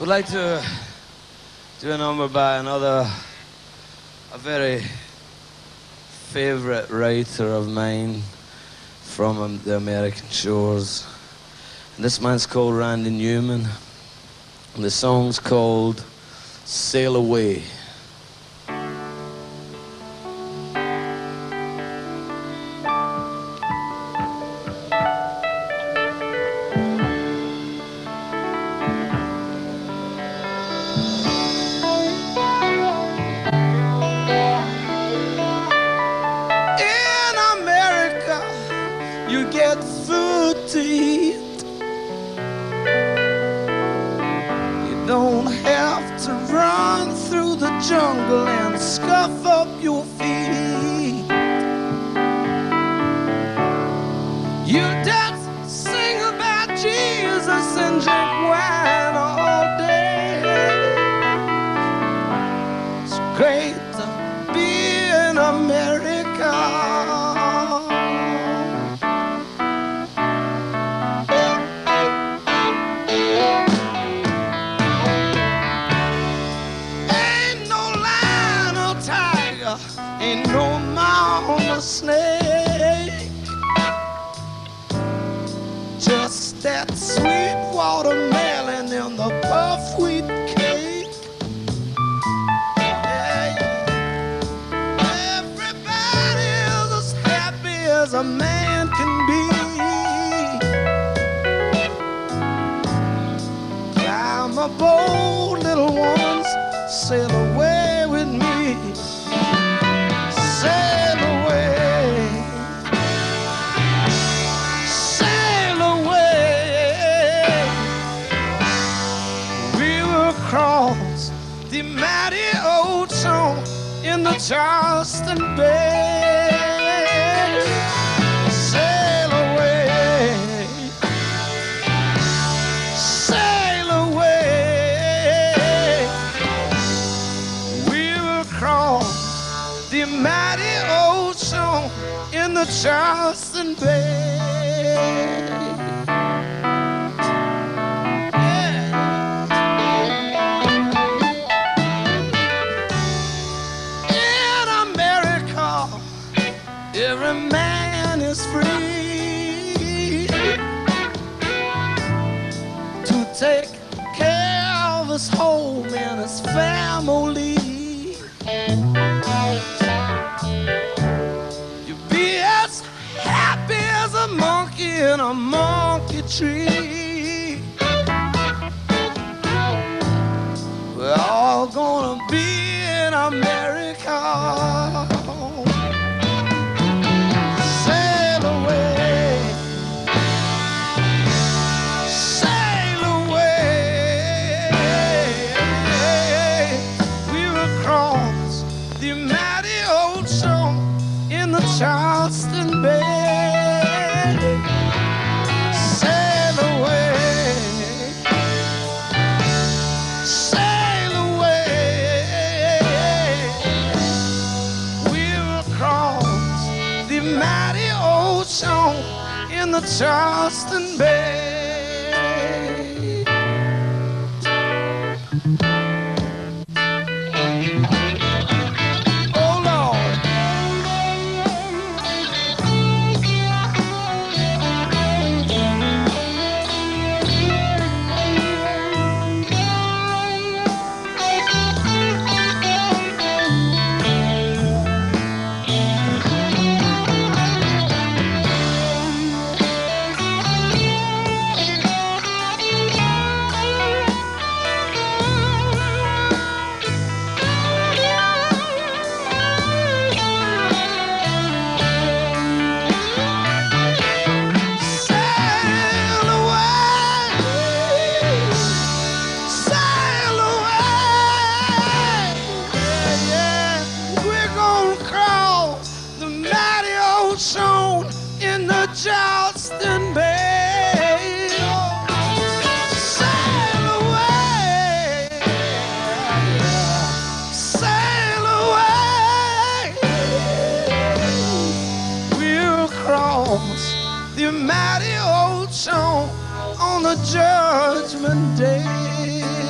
would like to do a number by another, a very favorite writer of mine from um, the American shores. And this man's called Randy Newman. And the song's called Sail Away. Eat. You don't have to run through the jungle and scuff up your feet. You just sing about Jesus and drink wine all day. It's great mountain or snake. Just that sweet watermelon the mighty ocean in the Charleston Bay. Sail away. Sail away. We will cross the mighty ocean in the Charleston Bay. Take care of his home and his family. You be as happy as a monkey in a monkey tree. We're all gonna be in America. Bay. Sail away. Sail away. We will cross the mighty ocean in the Charleston Bay. your mighty old song on the judgment day.